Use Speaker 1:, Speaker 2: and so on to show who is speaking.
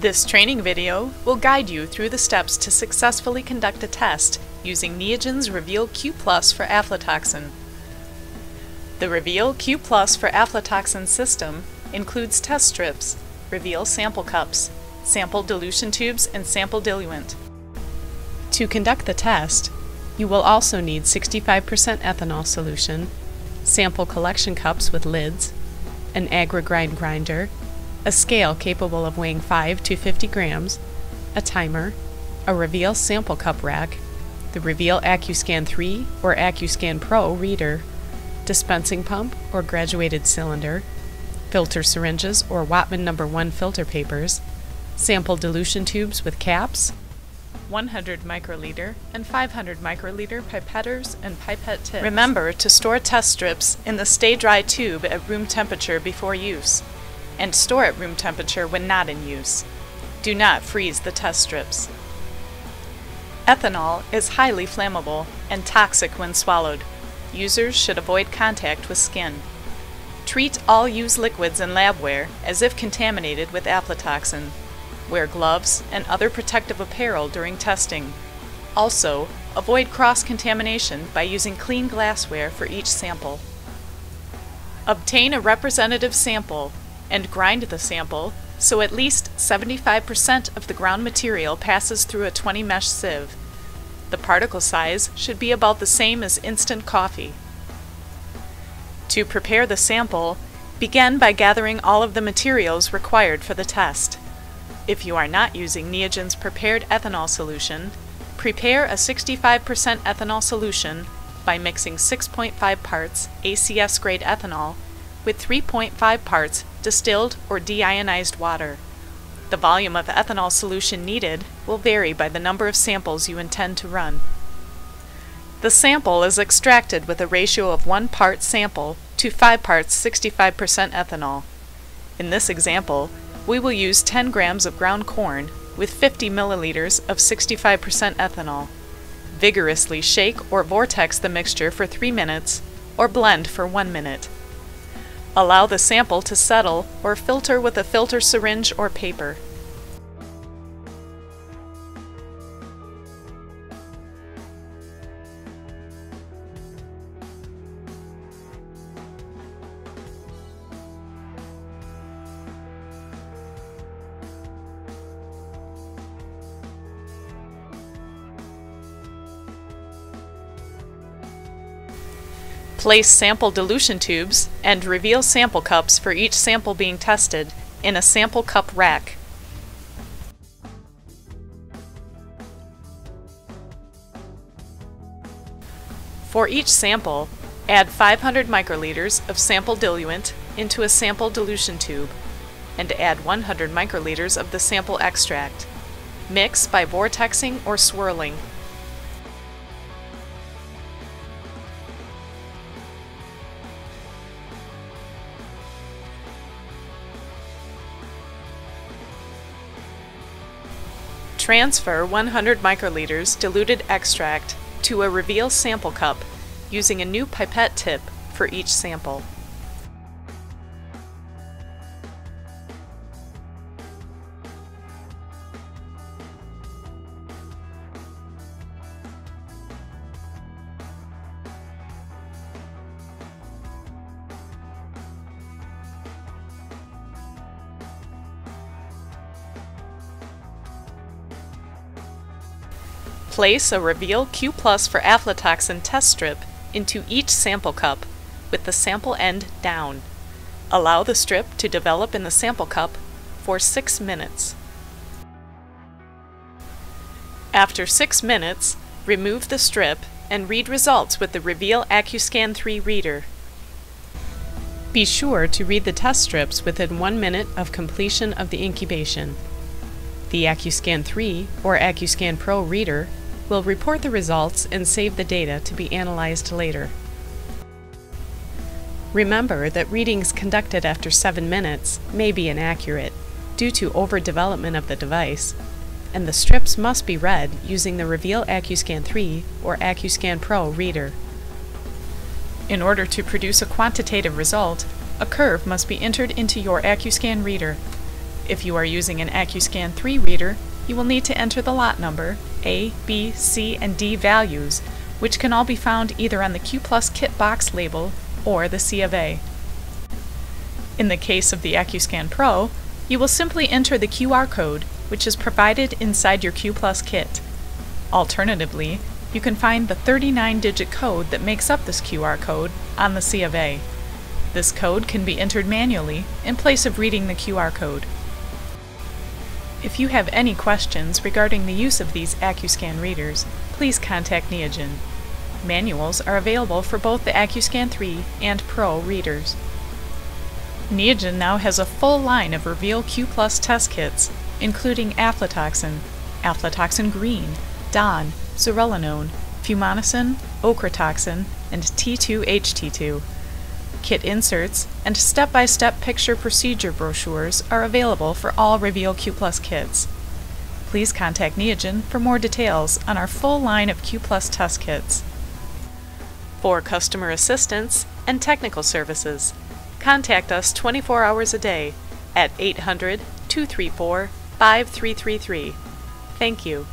Speaker 1: This training video will guide you through the steps to successfully conduct a test using Neogen's Reveal Q Plus for aflatoxin. The Reveal Q Plus for aflatoxin system includes test strips, Reveal sample cups, sample dilution tubes, and sample diluent. To conduct the test, you will also need 65% ethanol solution, sample collection cups with lids, an AgriGrind grinder, a scale capable of weighing 5 to 50 grams, a timer, a Reveal sample cup rack, the Reveal AccuScan 3 or AccuScan Pro reader, dispensing pump or graduated cylinder, filter syringes or Whatman number 1 filter papers, sample dilution tubes with caps, 100 microliter and 500 microliter pipetters and pipette tips. Remember to store test strips in the stay dry tube at room temperature before use and store at room temperature when not in use. Do not freeze the test strips. Ethanol is highly flammable and toxic when swallowed. Users should avoid contact with skin. Treat all used liquids and labware as if contaminated with aflatoxin. Wear gloves and other protective apparel during testing. Also, avoid cross-contamination by using clean glassware for each sample. Obtain a representative sample and grind the sample so at least 75% of the ground material passes through a 20 mesh sieve. The particle size should be about the same as instant coffee. To prepare the sample, begin by gathering all of the materials required for the test. If you are not using Neogen's prepared ethanol solution, prepare a 65% ethanol solution by mixing 6.5 parts ACS grade ethanol with 3.5 parts distilled or deionized water. The volume of ethanol solution needed will vary by the number of samples you intend to run. The sample is extracted with a ratio of 1 part sample to 5 parts 65% ethanol. In this example, we will use 10 grams of ground corn with 50 milliliters of 65% ethanol. Vigorously shake or vortex the mixture for 3 minutes or blend for 1 minute. Allow the sample to settle or filter with a filter syringe or paper. Place sample dilution tubes and reveal sample cups for each sample being tested in a sample cup rack. For each sample, add 500 microliters of sample diluent into a sample dilution tube and add 100 microliters of the sample extract. Mix by vortexing or swirling. Transfer 100 microliters diluted extract to a Reveal sample cup using a new pipette tip for each sample. Place a Reveal Q Plus for aflatoxin test strip into each sample cup with the sample end down. Allow the strip to develop in the sample cup for 6 minutes. After 6 minutes, remove the strip and read results with the Reveal AccuScan 3 reader. Be sure to read the test strips within 1 minute of completion of the incubation. The AccuScan 3 or AccuScan Pro reader will report the results and save the data to be analyzed later. Remember that readings conducted after 7 minutes may be inaccurate due to overdevelopment of the device, and the strips must be read using the Reveal AccuScan 3 or AccuScan Pro reader. In order to produce a quantitative result, a curve must be entered into your AccuScan reader. If you are using an AccuScan 3 reader, you will need to enter the lot number, A, B, C, and D values, which can all be found either on the Q Plus kit box label or the C of A. In the case of the AccuScan Pro, you will simply enter the QR code, which is provided inside your Q Plus kit. Alternatively, you can find the 39-digit code that makes up this QR code on the C of A. This code can be entered manually in place of reading the QR code. If you have any questions regarding the use of these AccuScan readers, please contact Neogen. Manuals are available for both the AccuScan 3 and Pro readers. Neogen now has a full line of Reveal Q Plus test kits, including aflatoxin, aflatoxin green, DON, zearalenone, fumonisin, ochratoxin, and T2HT2. Kit inserts and step-by-step picture procedure brochures are available for all Reveal Q Plus kits. Please contact Neogen for more details on our full line of Q Plus test kits. For customer assistance and technical services, contact us 24 hours a day at 800 234 5333. Thank you.